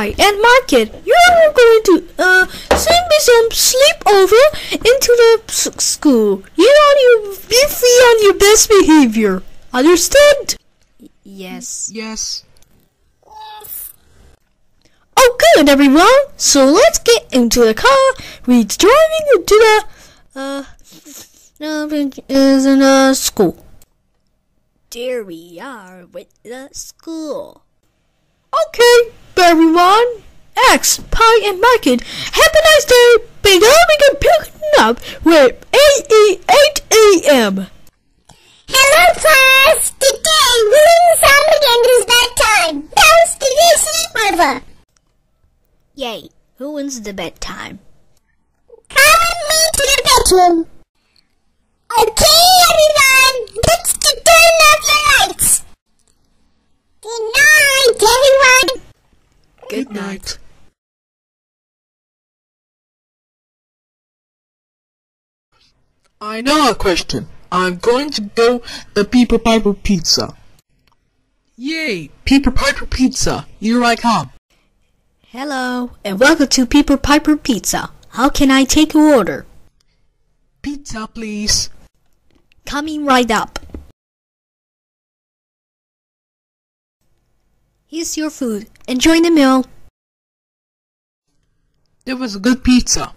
Pie and Market. You're going to uh send me some sleepover into the s- school. You on your be free on your best behavior. Understood? Yes. Yes. Oh, good, everyone. So let's get into the car. We're driving into the uh, is in the school. There we are with the school. Okay, everyone. X, Pie, and Market. Have a nice day. Be coming and picking up with 8 e- 8 a.m. Hello class! Today reading sound again is bedtime. Bounce to the sleepover. Yay. Who wins the bedtime? Come with me to the bedroom. Okay everyone, let's to turn off the lights. Good night everyone. Good night. I know a question. I'm going to go the Peter Piper Pizza. Yay! Peter Piper Pizza. Here I come. Hello, and welcome to Peter Piper Pizza. How can I take your order? Pizza, please. Coming right up. Here's your food. Enjoy the meal. It was a good pizza.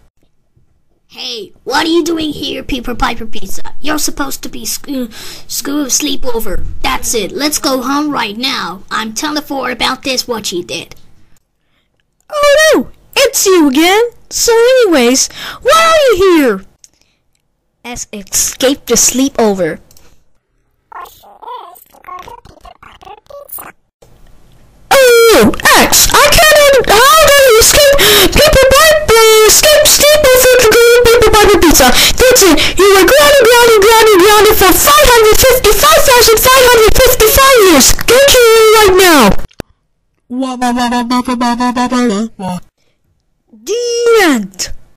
Hey, what are you doing here, Peter Piper Pizza? You're supposed to be sc- uh, school sleepover. That's it. Let's go home right now. I'm telling Ford about this, what you did. Oh no, it's you again. So anyways, why are you here? As escape the sleepover. Oh, X, I can't mountain. You were grounded, grounded, grounded, grounded for 555,555 years. Go your you right now. The end.